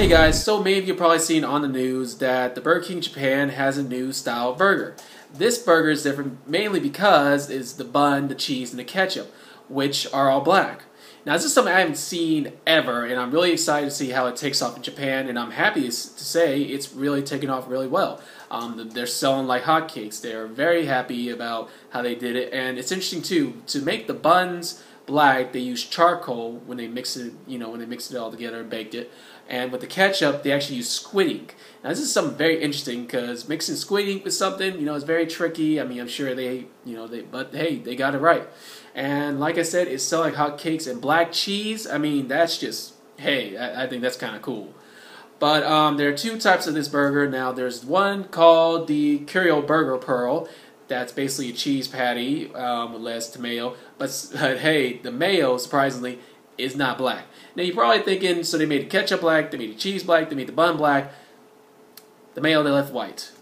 Hey guys, so many of you probably seen on the news that the Burger King Japan has a new style burger. This burger is different mainly because it's the bun, the cheese, and the ketchup, which are all black. Now this is something I haven't seen ever, and I'm really excited to see how it takes off in Japan, and I'm happy to say it's really taken off really well. Um, they're selling like hotcakes. They're very happy about how they did it, and it's interesting too, to make the buns black, they used charcoal when they mixed it, you know, when they mixed it all together and baked it. And with the ketchup, they actually used squid ink. Now this is something very interesting because mixing squid ink with something, you know, is very tricky. I mean, I'm sure they, you know, they, but hey, they got it right. And like I said, it's selling hotcakes and black cheese. I mean, that's just, hey, I, I think that's kind of cool. But um, there are two types of this burger. Now, there's one called the Kuro Burger Pearl, that's basically a cheese patty um, with less tomato. But, but hey, the mayo, surprisingly, is not black. Now you're probably thinking, so they made the ketchup black, they made the cheese black, they made the bun black. The mayo they left white.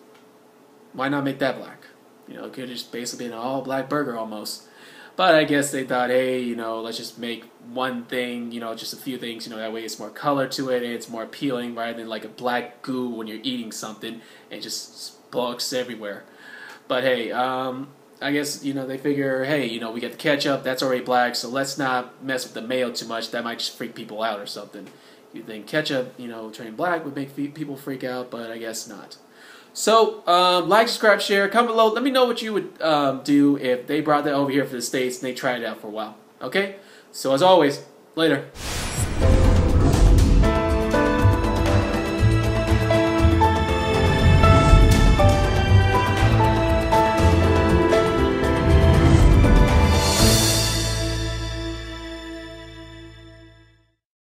Why not make that black? You know, it could just basically be an all black burger almost. But I guess they thought, hey, you know, let's just make one thing, you know, just a few things, you know, that way it's more color to it and it's more appealing rather than like a black goo when you're eating something and just splux everywhere. But hey, um, I guess you know they figure, hey, you know we got the ketchup, that's already black, so let's not mess with the mayo too much. That might just freak people out or something. You think ketchup, you know, turning black would make people freak out, but I guess not. So, um, like, subscribe, share, comment below. Let me know what you would um, do if they brought that over here for the States and they tried it out for a while. Okay? So, as always, later.